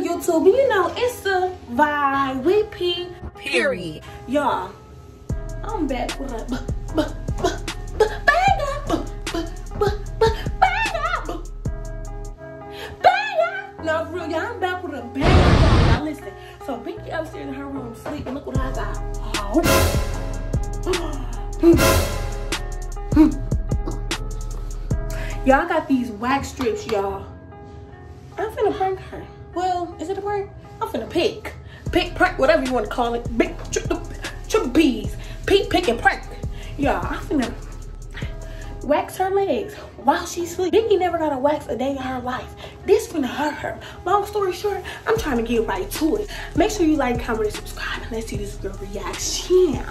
YouTube? You know, it's the vibe. We P. Period. Y'all, I'm back with a banger. Banger. Banger. No, for real, y'all, I'm back with a banger. Now listen. So Binky upstairs in her room sleeping. Look what I got. Oh. Y'all got these wax strips, y'all. I'm finna prank her. Is it a word? I'm finna pick. Pick, prank, whatever you want to call it. Big triple, triple. Pick, pick, and prank. Y'all, I'm finna wax her legs while she sleep. Vicky never got a wax a day in her life. This finna hurt her. Long story short, I'm trying to get right to it. Make sure you like, comment, and subscribe, and let's see this girl reaction.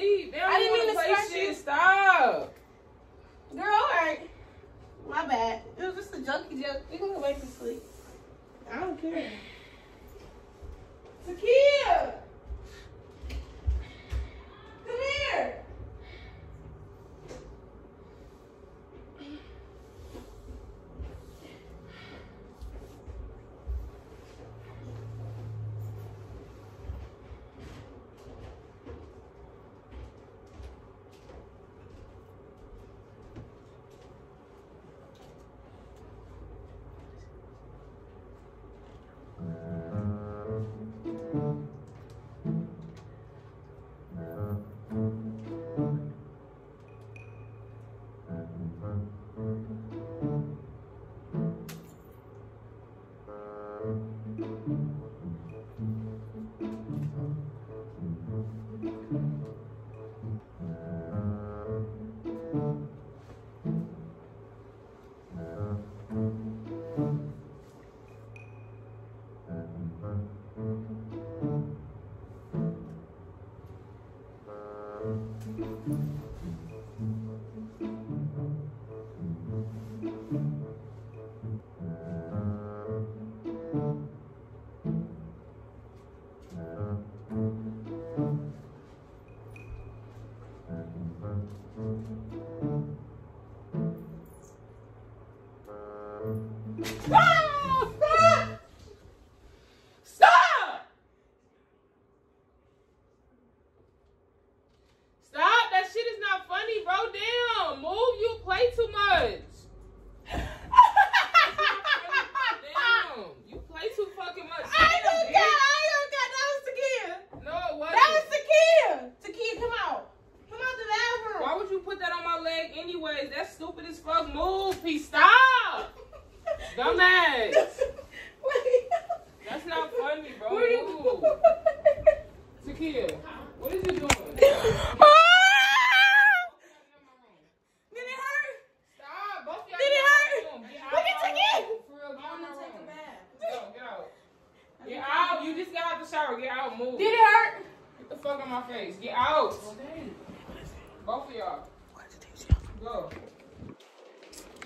I'm asleep. Damn, I didn't mean to play shit. you. Stop. Girl, alright. My bad. It was just a junkie joke. You gonna make me sleep. I don't care. Takeeya!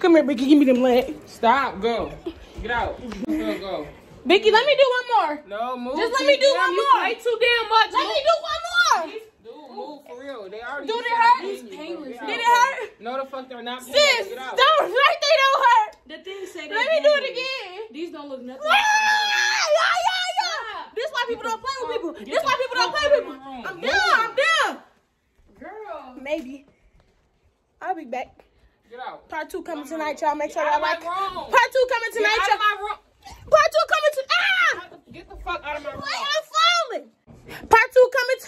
Come here, Vicky. Give me them legs. Stop. Go. Get out. Go, go. Vicky, let me do one more. No, move. Just let me do Damn, one you more. play too damn much. Let me do one more. Dude, move for real. They already Dude, just it hurt? beaten you, bro. Get out. Did it hurt? No, the fuck they're not. Sis, don't. Like they don't hurt. The thing say they Let me do it again. These don't look nothing Yeah, like yeah, yeah, yeah. This why people don't play with people. This why people don't play with people. I'm done. I'm done. Girl. Maybe. I'll be back. Part two coming tonight, y'all. Make sure y'all like. Part two coming tonight, y'all. Part two coming to ah. Get the fuck out of my room. I'm falling. Part two coming.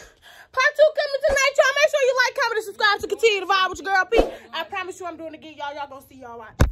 Part two coming tonight, y'all. Make sure you like, comment, and subscribe to continue to vibe with your girl P. I promise you, I'm doing it again, y'all. Y'all gonna see y'all watch.